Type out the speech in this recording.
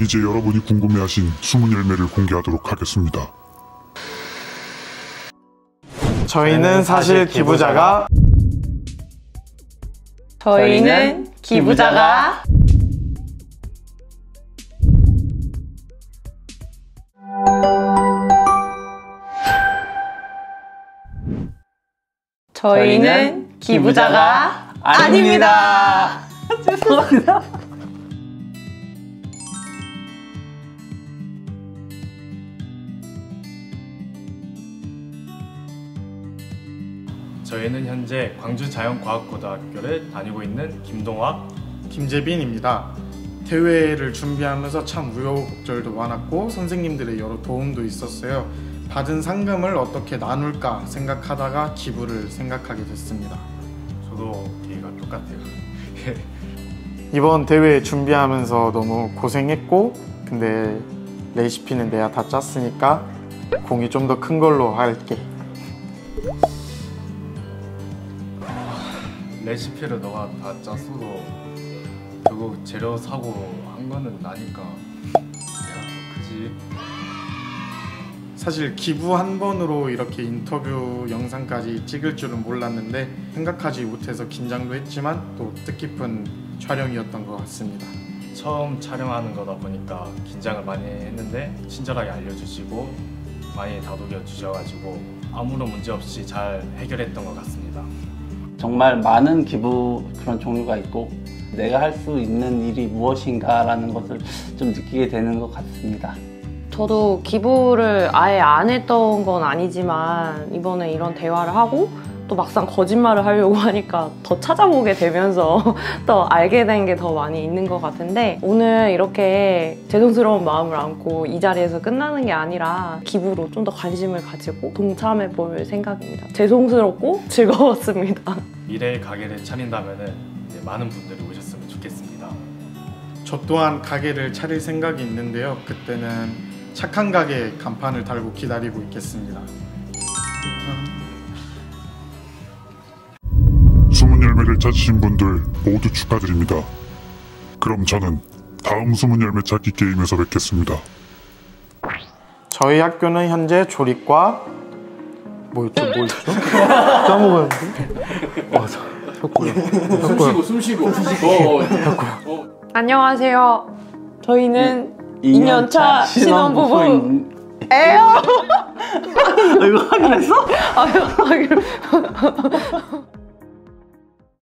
이제 여러분이 궁금해하신 숨은 열매를 공개하도록 하겠습니다. 저희는 사실 기부자가 저희는 기부자가 저희는 기부자가 아닙니다. 죄송합니다. 저희는 현재 광주자연과학고등학교를 다니고 있는 김동학 김재빈입니다. 대회를 준비하면서 참 우여곡절도 많았고 선생님들의 여러 도움도 있었어요. 받은 상금을 어떻게 나눌까 생각하다가 기부를 생각하게 됐습니다. 저도 걔가 똑같아요. 이번 대회 준비하면서 너무 고생했고 근데 레시피는 내가 다 짰으니까 공이 좀 더 큰 걸로 할게. 레시피를 너가 다 짰어도 결국 재료 사고 한 거는 나니까 내가 더 크지. 사실 기부 한 번으로 이렇게 인터뷰 영상까지 찍을 줄은 몰랐는데 생각하지 못해서 긴장도 했지만 또 뜻깊은 촬영이었던 것 같습니다. 처음 촬영하는 거다 보니까 긴장을 많이 했는데 친절하게 알려주시고 많이 다독여 주셔가지고 아무런 문제 없이 잘 해결했던 것 같습니다. 정말 많은 기부 그런 종류가 있고 내가 할 수 있는 일이 무엇인가라는 것을 좀 느끼게 되는 것 같습니다. 저도 기부를 아예 안 했던 건 아니지만 이번에 이런 대화를 하고 또 막상 거짓말을 하려고 하니까 더 찾아보게 되면서 더 알게 된 게 더 많이 있는 것 같은데 오늘 이렇게 죄송스러운 마음을 안고 이 자리에서 끝나는 게 아니라 기부로 좀 더 관심을 가지고 동참해 볼 생각입니다. 죄송스럽고 즐거웠습니다. 미래의 가게를 차린다면은 이제 많은 분들이 오셨으면 좋겠습니다. 저 또한 가게를 차릴 생각이 있는데요. 그때는 착한 가게 간판을 달고 기다리고 있겠습니다. 숨은 열매를 찾으신 분들 모두 축하드립니다. 그럼 저는 다음 숨은 열매 찾기 게임에서 뵙겠습니다. 저희 학교는 현재 조리과 뭐였죠? 뭐였죠? 까먹었는데? 맞아. 혁구야. 숨쉬고 숨쉬고 어, 안녕하세요. 저희는 음. 2년차 신혼부부 에요. 이거 하기로 했어? 아유, 아유.